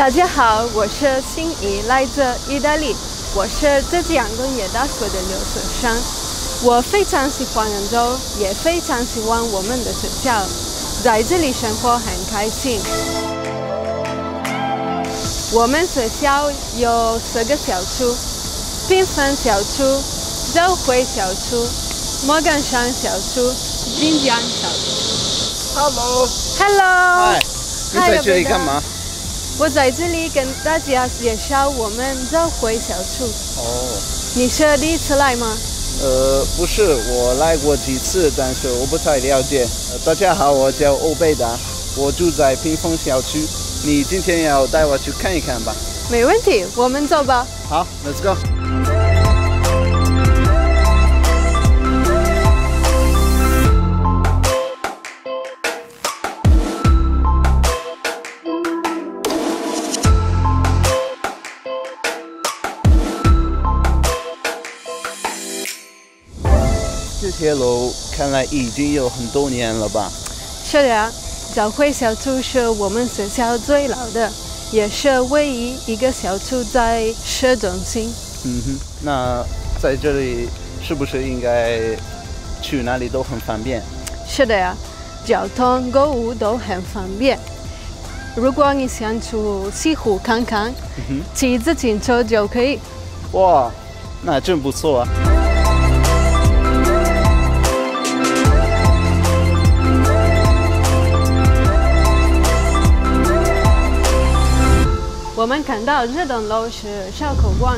大家好，我是心怡，来自意大利。我是浙江工业大学的留学生，我非常喜欢扬州，也非常喜欢我们的学校，在这里生活很开心。我们学校有四个小区：缤纷小区、教会小区、莫干山小区、滨江小区。Hello，Hello，你在这里干嘛？我在这里跟大家介绍我们的回小区。哦，你是第一次来吗？呃，不是，我来过几次，但是我不太了解。呃、大家好，我叫欧贝达，我住在屏风小区。你今天要带我去看一看吧？没问题，我们走吧。好，Let's go。这些楼看来已经有很多年了吧？是的，教会小区是我们学校最老的，也是唯一一个小区在市中心。嗯哼，那在这里是不是应该去哪里都很方便？是的呀，交通、购物都很方便。如果你想去西湖看看，嗯骑自行车就可以。哇，那真不错啊！我们看到这栋楼是烧烤馆，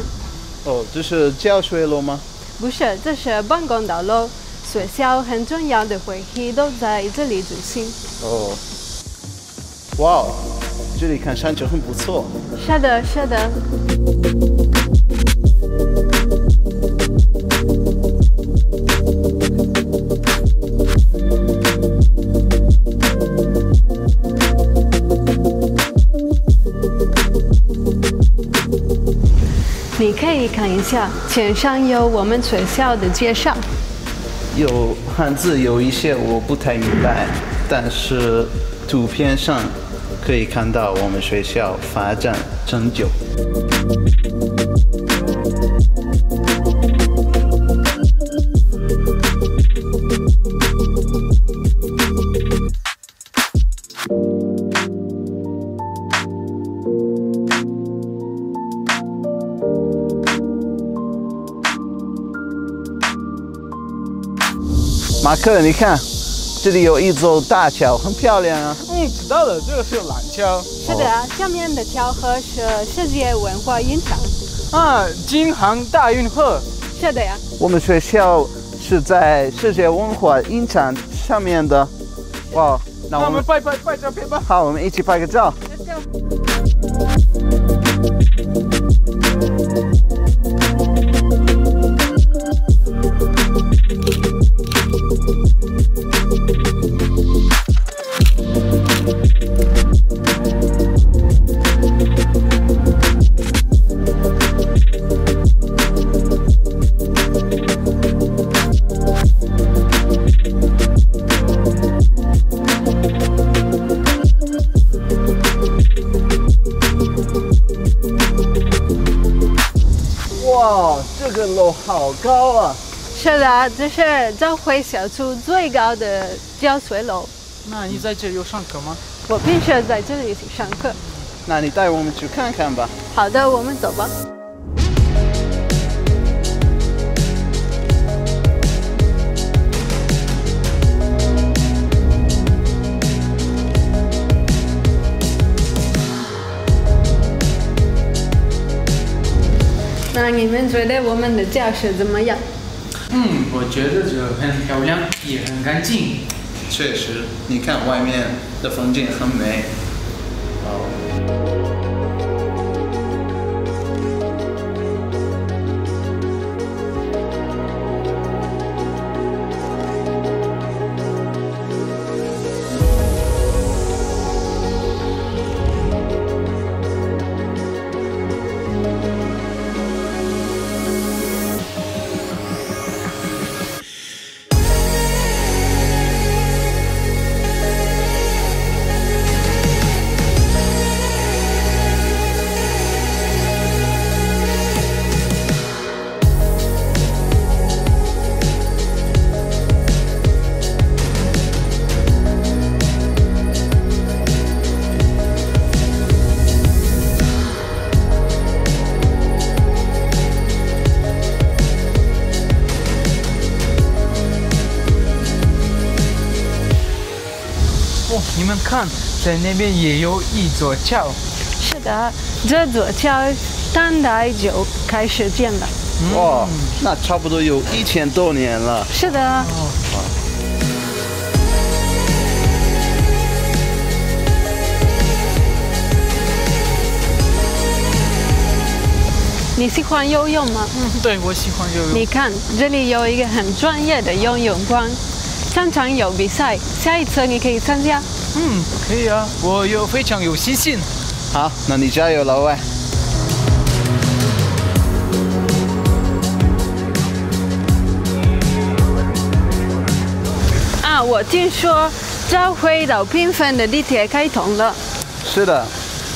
哦，这是教学楼吗？不是，这是办公大楼。学校很重要的会议都在这里举行。哦，哇哦，这里看上去很不错。是的，是的。你可以看一下，前上有我们学校的介绍。有汉字有一些我不太明白，但是图片上可以看到我们学校发展成就。马克，你看，这里有一座大桥，很漂亮啊。嗯，知道了，这个是缆桥是的，下面的条河是世界文化遗产。啊，京杭大运河。是的呀，我们学校是在世界文化遗产上面的。哇，那那我们我们拍拍拍照片吧。好，我们一起拍个照。Let's go。好高啊！是的，这是朝晖小区最高的教学楼。那你在这里有上课吗？我平时在这里上课。那你带我们去看看吧。好的，我们走吧。你们觉得我们的教室怎么样？嗯，我觉得这很漂亮，也很干净。确实，你看外面的风景很美。你们看，在那边也有一座桥。是的，这座桥当代就开始建了。哇，那差不多有一千多年了。是的。你喜欢游泳吗？嗯，对，我喜欢游泳。你看，这里有一个很专业的游泳馆，常常有比赛，下一次你可以参加。嗯，可以啊，我有非常有信心。好，那你加油，老外。啊，我听说朝回到屏风的地铁开通了。是的。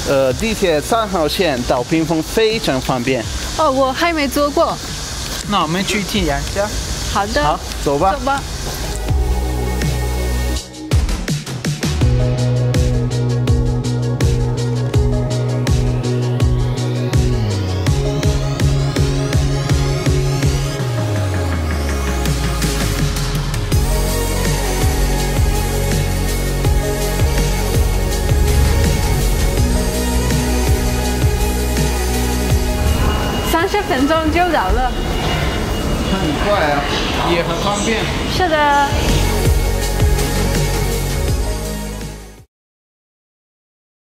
呃，地铁三号线到屏风非常方便。哦，我还没坐过。那我们去体验一下。好的。好，走吧。走吧。十分钟就到了，很快啊，也很方便。是的。